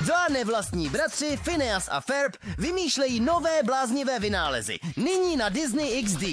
Dva nevlastní bratři, Phineas a Ferb, vymýšlejí nové bláznivé vynálezy. Nyní na Disney XD.